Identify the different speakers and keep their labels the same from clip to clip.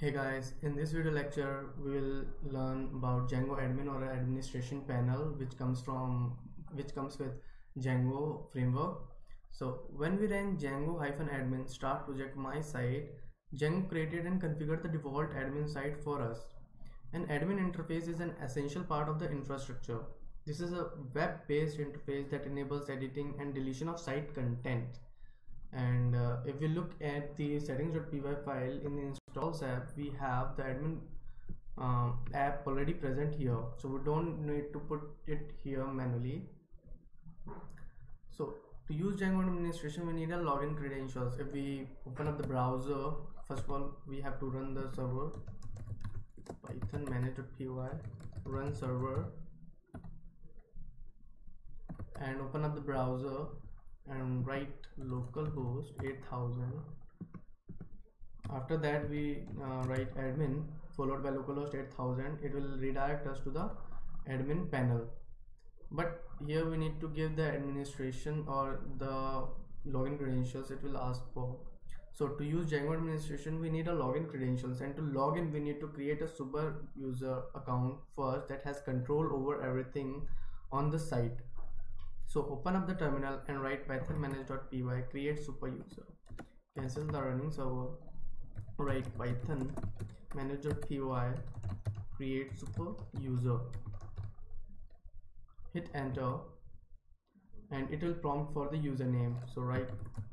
Speaker 1: Hey guys, in this video lecture we will learn about Django admin or administration panel which comes from which comes with Django framework. So when we ran Django-admin start project my site, Django created and configured the default admin site for us. An admin interface is an essential part of the infrastructure. This is a web-based interface that enables editing and deletion of site content and uh, if we look at the settings.py file in the installs app we have the admin uh, app already present here. So we don't need to put it here manually. So to use Django administration we need a login credentials. If we open up the browser first of all we have to run the server. Python manage.py run server and open up the browser and write localhost 8000 after that we uh, write admin followed by localhost 8000 it will redirect us to the admin panel. But here we need to give the administration or the login credentials it will ask for. So to use Django administration we need a login credentials. And to log in we need to create a super user account first that has control over everything on the site. So open up the terminal and write python manage.py create super user. Cancel the running server. Write python manage.py create super user. Hit enter and it will prompt for the username. So write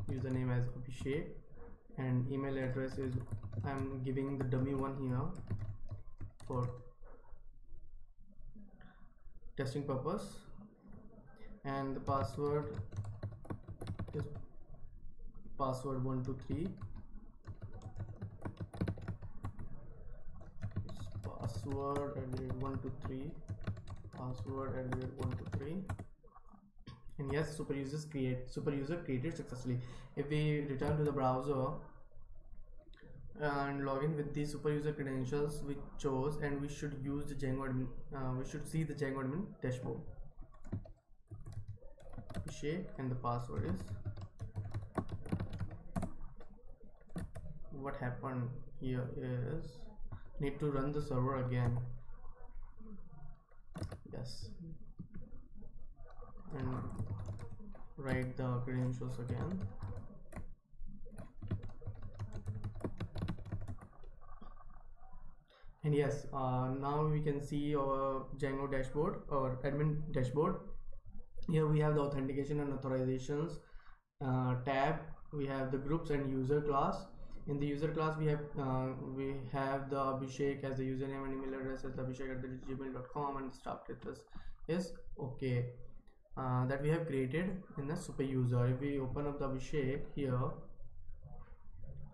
Speaker 1: username as Abhishek and email address is I'm giving the dummy one here for testing purpose and the password is password 123 password at 123 password at 123 and yes super users create super user created successfully. If we return to the browser and log in with the super user credentials we chose and we should use the Django admin uh, we should see the Django admin dashboard. Shake and the password is what happened here is need to run the server again. Yes. And write the credentials again. And yes uh, now we can see our Django dashboard or admin dashboard. Here we have the authentication and authorizations uh, tab. We have the groups and user class in the user class we have uh, we have the Abhishek as the username and email address as abhishek at the gmail.com and staff status is okay. Uh, that we have created in the super user. If we open up the Abhishek here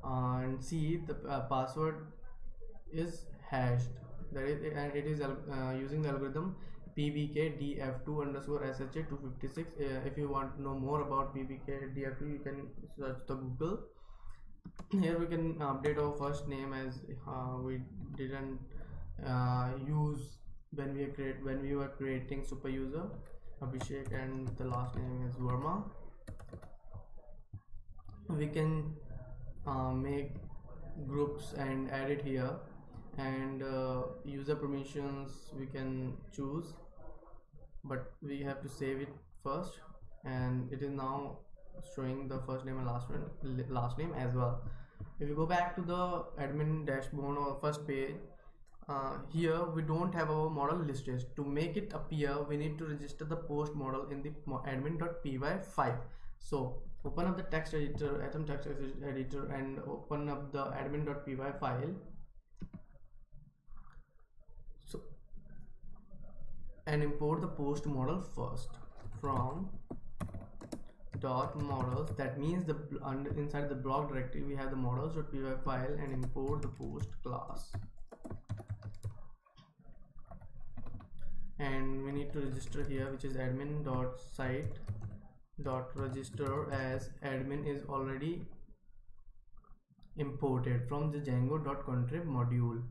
Speaker 1: uh, and see the uh, password is hashed. That is and it is uh, using the algorithm pbkdf2 underscore sha256 uh, if you want to know more about pbkdf2 you can search the google here we can update our first name as uh, we didn't uh, use when we create when we were creating super user abhishek and the last name is verma. We can uh, make groups and add it here and uh, user permissions we can choose but we have to save it first and it is now showing the first name and last name last name as well. If you go back to the admin dashboard or first page uh, here we don't have our model listed. To make it appear we need to register the post model in the admin.py file. So open up the text editor atom text editor and open up the admin.py file. And import the post model first from dot models. That means the under inside the blog directory we have the models.py file and import the post class. And we need to register here which is admin dot site dot register as admin is already imported from the django dot contrib module.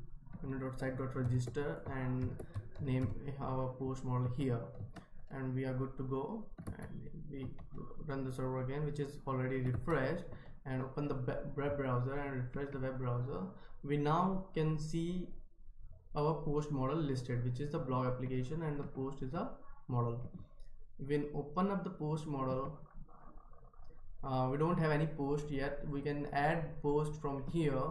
Speaker 1: Dot site dot register and name our post model here. And we are good to go. and we run the server again which is already refreshed and open the web browser and refresh the web browser. We now can see our post model listed which is the blog application and the post is a model. When open up the post model uh, we don't have any post yet. We can add post from here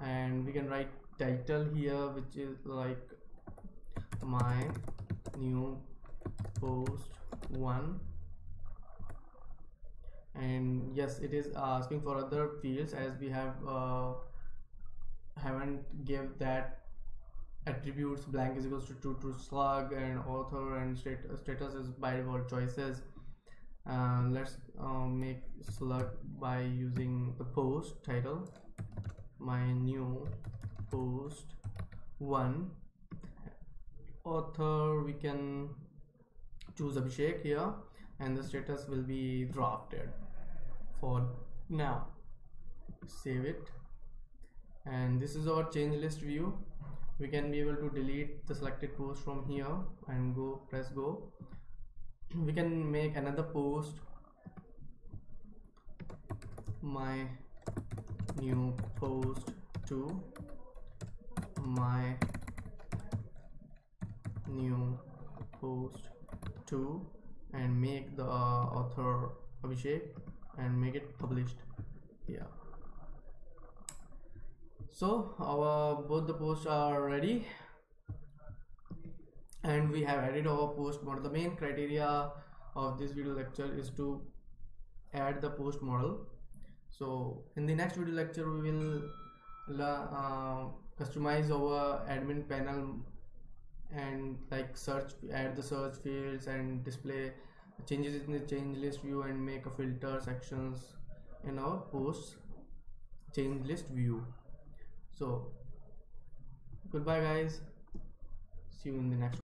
Speaker 1: and we can write title here which is like my new post one and yes it is asking for other fields as we have uh, haven't give that attributes blank is equals to true to slug and author and stat status is by default choices. Uh, let's uh, make slug by using the post title my new post one. Author we can choose Abhishek here and the status will be drafted for now. Save it. And this is our change list view. We can be able to delete the selected post from here and go press go. We can make another post. My new post to my new post to and make the uh, author Abhishek and make it published. Yeah. So our both the posts are ready. And we have added our post model the main criteria of this video lecture is to add the post model. So in the next video lecture we will uh, customize our admin panel and like search add the search fields and display changes in the change list view and make a filter sections in our post change list view. So goodbye guys. See you in the next